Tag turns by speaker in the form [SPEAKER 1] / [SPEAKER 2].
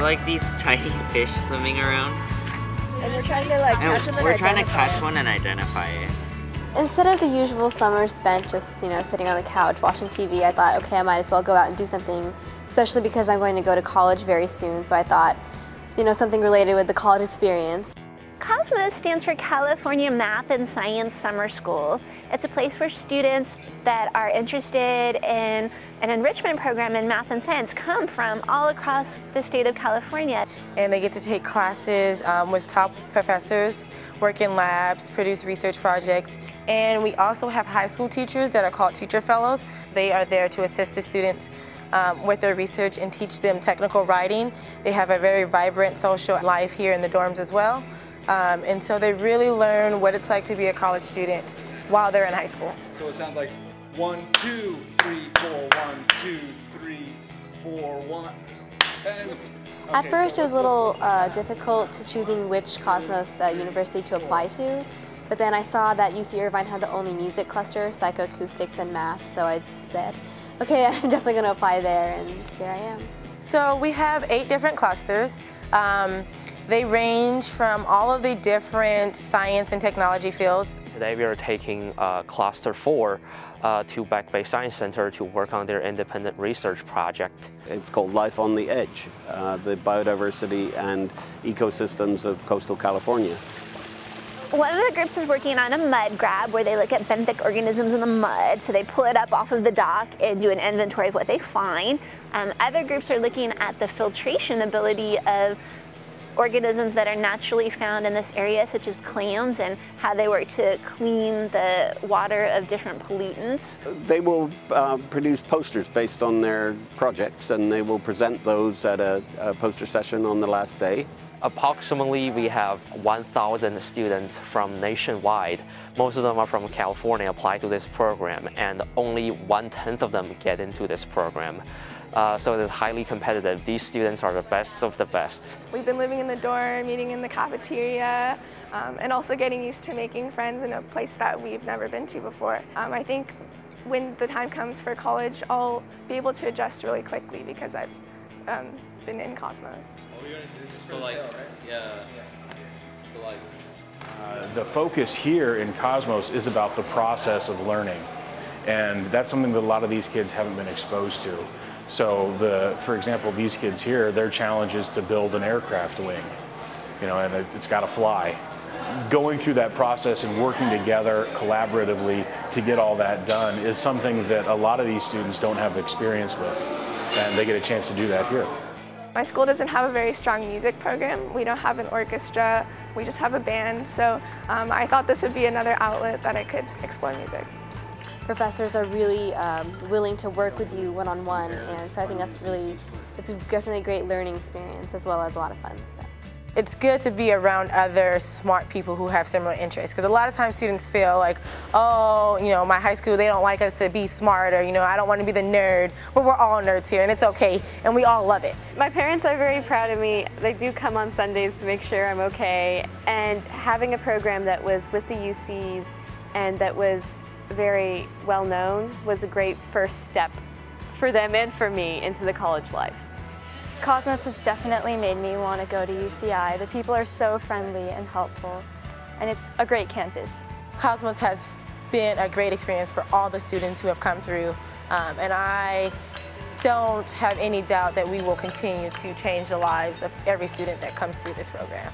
[SPEAKER 1] there like these tiny fish swimming around?
[SPEAKER 2] And we're trying to like catch them
[SPEAKER 1] and we're trying to catch one and identify it.
[SPEAKER 3] Instead of the usual summer spent just, you know, sitting on the couch watching TV, I thought, okay, I might as well go out and do something, especially because I'm going to go to college very soon. So I thought, you know, something related with the college experience.
[SPEAKER 4] Cosmos stands for California Math and Science Summer School. It's a place where students that are interested in an enrichment program in math and science come from all across the state of California.
[SPEAKER 5] And they get to take classes um, with top professors, work in labs, produce research projects, and we also have high school teachers that are called teacher fellows. They are there to assist the students um, with their research and teach them technical writing. They have a very vibrant social life here in the dorms as well. Um, and so they really learn what it's like to be a college student while they're in high school.
[SPEAKER 6] So it sounds like one, two, three, four, one, two, three, four, one, and
[SPEAKER 3] Okay, At first, so it was a little uh, difficult choosing which Cosmos uh, university to apply to, but then I saw that UC Irvine had the only music cluster, psychoacoustics and math, so I said, okay, I'm definitely going to apply there, and here I am.
[SPEAKER 5] So we have eight different clusters. Um, they range from all of the different science and technology fields.
[SPEAKER 7] Today we are taking uh, Cluster 4 uh, to Back Bay Science Center to work on their independent research project.
[SPEAKER 8] It's called Life on the Edge, uh, the biodiversity and ecosystems of coastal California.
[SPEAKER 4] One of the groups is working on a mud grab where they look at benthic organisms in the mud. So they pull it up off of the dock and do an inventory of what they find. Um, other groups are looking at the filtration ability of organisms that are naturally found in this area, such as clams, and how they work to clean the water of different pollutants.
[SPEAKER 8] They will uh, produce posters based on their projects, and they will present those at a, a poster session on the last day.
[SPEAKER 7] Approximately, we have 1,000 students from nationwide. Most of them are from California apply to this program, and only one-tenth of them get into this program. Uh, so it is highly competitive. These students are the best of the best.
[SPEAKER 9] We've been living in the dorm, eating in the cafeteria, um, and also getting used to making friends in a place that we've never been to before. Um, I think when the time comes for college, I'll be able to adjust really quickly because I've um, been in Cosmos.
[SPEAKER 10] This is for like, yeah. So like.
[SPEAKER 11] Uh, the focus here in Cosmos is about the process of learning. And that's something that a lot of these kids haven't been exposed to. So the, for example, these kids here, their challenge is to build an aircraft wing, you know, and it, it's got to fly. Going through that process and working together collaboratively to get all that done is something that a lot of these students don't have experience with, and they get a chance to do that here.
[SPEAKER 9] My school doesn't have a very strong music program. We don't have an orchestra. We just have a band. So um, I thought this would be another outlet that I could explore music
[SPEAKER 3] professors are really um, willing to work with you one-on-one, -on -one, and so I think that's really, it's definitely a great learning experience as well as a lot of fun. So.
[SPEAKER 5] It's good to be around other smart people who have similar interests because a lot of times students feel like, oh, you know, my high school, they don't like us to be smart or, you know, I don't want to be the nerd, but we're all nerds here and it's okay and we all love it.
[SPEAKER 12] My parents are very proud of me. They do come on Sundays to make sure I'm okay and having a program that was with the UCs and that was very well known was a great first step for them and for me into the college life.
[SPEAKER 13] Cosmos has definitely made me want to go to UCI. The people are so friendly and helpful, and it's a great campus.
[SPEAKER 5] Cosmos has been a great experience for all the students who have come through, um, and I don't have any doubt that we will continue to change the lives of every student that comes through this program.